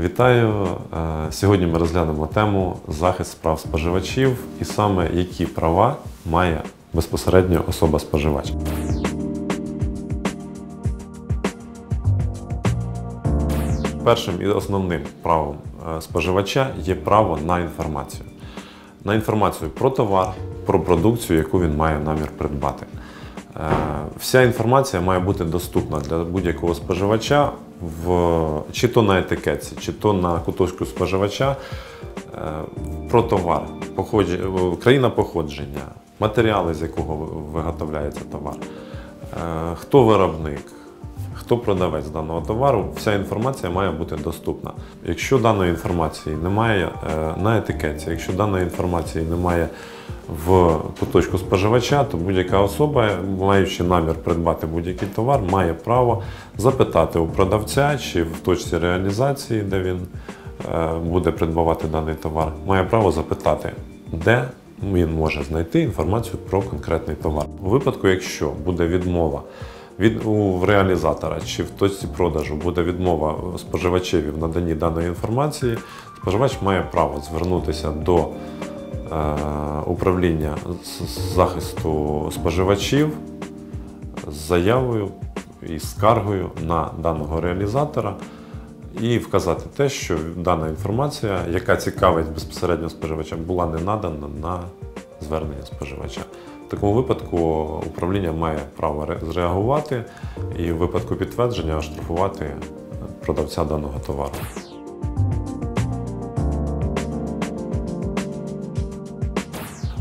Вітаю! Е, Сьогодні ми розглянемо тему захист прав споживачів і саме які права має безпосередньо особа споживач. Першим і основним правом е, споживача є право на інформацію. На інформацію про товар, про продукцію, яку він має намір придбати. Е, Вся інформація має бути доступна для будь-якого споживача в, чи то на етикетці, чи то на куточку споживача е, про товар, походження, країна походження, матеріали, з якого виготовляється товар, е, хто виробник, хто продавець даного товару, вся інформація має бути доступна. Якщо даної інформації немає е, на етикетці, якщо даної інформації немає в куточку споживача, то будь-яка особа, маючи намір придбати будь-який товар, має право запитати у продавця чи в точці реалізації, де він е, буде придбавати даний товар, має право запитати, де він може знайти інформацію про конкретний товар. У випадку, якщо буде відмова від у реалізатора чи в точці продажу буде відмова споживачеві в наданні даної інформації, споживач має право звернутися до управління з- захисту споживачів з заявою і скаргою на даного реалізатора і вказати те, що дана інформація, яка цікавить безпосередньо споживача, була не надана на звернення споживача. В такому випадку управління має право зреагувати і в випадку підтвердження оштрафувати продавця даного товару.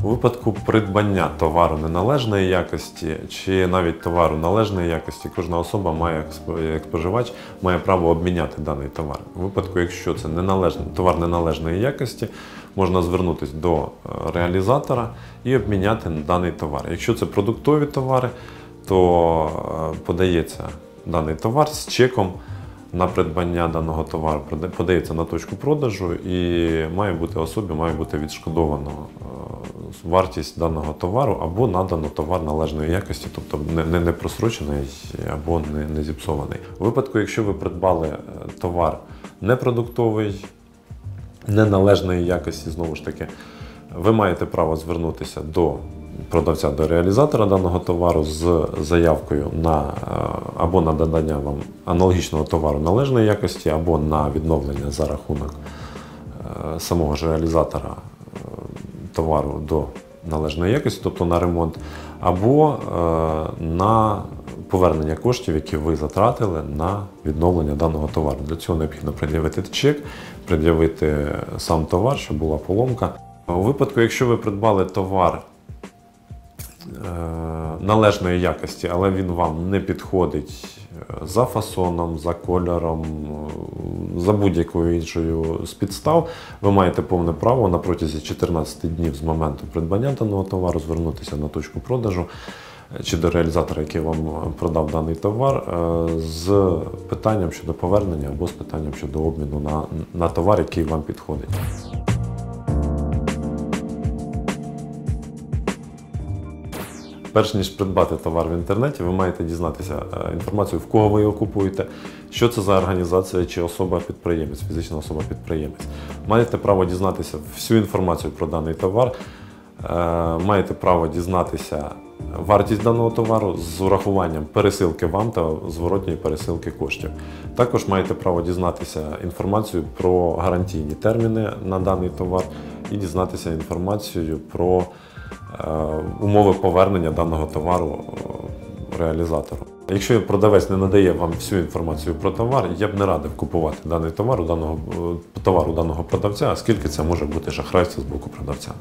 У випадку придбання товару неналежної якості чи навіть товару належної якості, кожна особа має як споживач має право обміняти даний товар. У випадку, якщо це неналежний товар неналежної якості, можна звернутися до е, реалізатора і обміняти даний товар. Якщо це продуктові товари, то е, подається даний товар з чеком на придбання даного товару, подається на точку продажу і має бути особі, має бути відшкодовано е, вартість даного товару або надано товар належної якості, тобто не, не, не просрочений або не, не зіпсований. У випадку, якщо ви придбали е, товар непродуктовий, неналежної якості, знову ж таки, ви маєте право звернутися до продавця, до реалізатора даного товару з заявкою на е, або на додання вам аналогічного товару належної якості, або на відновлення за рахунок е, самого ж реалізатора товару до належної якості, тобто на ремонт, або е, на повернення коштів, які ви затратили на відновлення даного товару. Для цього необхідно пред'явити чек, пред'явити сам товар, щоб була поломка. У випадку, якщо ви придбали товар е, належної якості, але він вам не підходить за фасоном, за кольором, е, за будь-якою іншою з підстав, ви маєте повне право на протязі 14 днів з моменту придбання даного товару звернутися на точку продажу е, чи до реалізатора, який вам е, продав даний товар, з питанням щодо повернення або з питанням щодо обміну на, на товар, який вам підходить. Перш ніж придбати товар в інтернеті, ви маєте дізнатися е, інформацію, в кого ви його купуєте, що це за організація чи особа-підприємець, фізична особа-підприємець. Маєте право дізнатися всю інформацію про даний товар, е, маєте право дізнатися вартість даного товару з урахуванням пересилки вам та зворотньої пересилки коштів. Також маєте право дізнатися інформацію про гарантійні терміни на даний товар і дізнатися інформацію про умови повернення даного товару е, реалізатору. Якщо продавець не надає вам всю інформацію про товар, я б не радив купувати даний товар у даного товару даного продавця, оскільки це може бути шахрайство з боку продавця.